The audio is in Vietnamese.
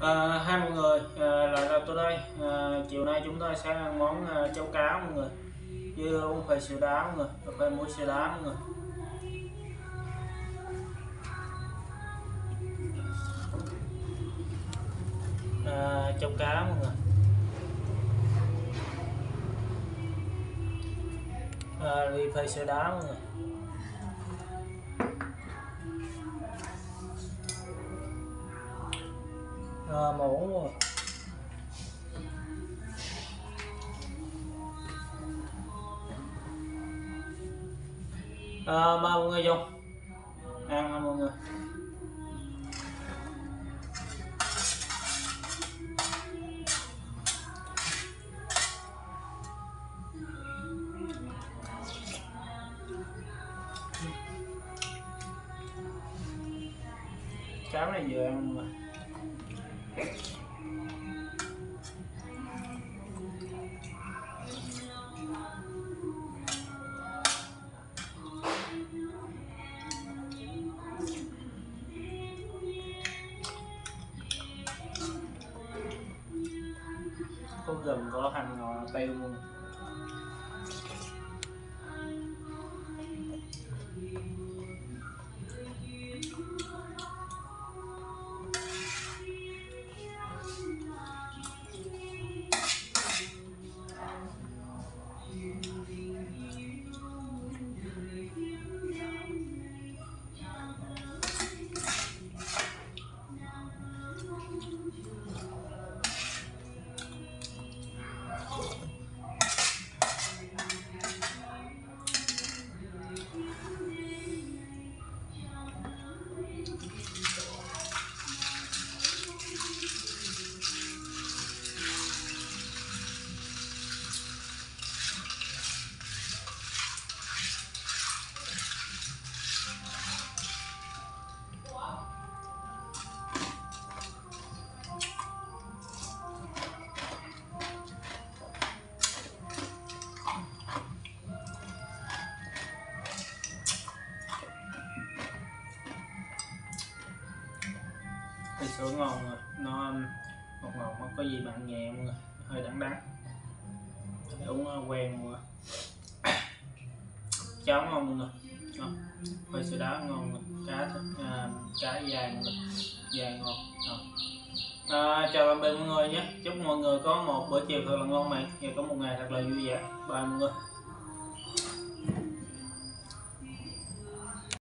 À, hai mọi người à, lại là tôi đây. À, chiều nay chúng ta sẽ ăn món à, cháo cá mọi người. Với uống khoai sữa đá mọi người và phê muối sữa đá mọi người. À, cháo cá mọi người. À, ly phê sữa đá mọi người. À, mẫu à, ba mọi người dùng ăn à mọi người. Cháo này vừa ăn mà không dầm có hành tây luôn sữa ngon rồi. Nó um, ngọt ngọt nó có gì mặn nhẹ không rồi hơi đắng đắng. Để uống ờ, quen rồi cháo ngon rồi người ngon. Hơi sữa đá ngon rồi. cá à, cá dài rồi dài ngon ngon. À, chào tạm biệt mọi người nhé. Chúc mọi người có một bữa chiều thật là ngon miệng và có một ngày thật là vui vẻ. Bye mọi người.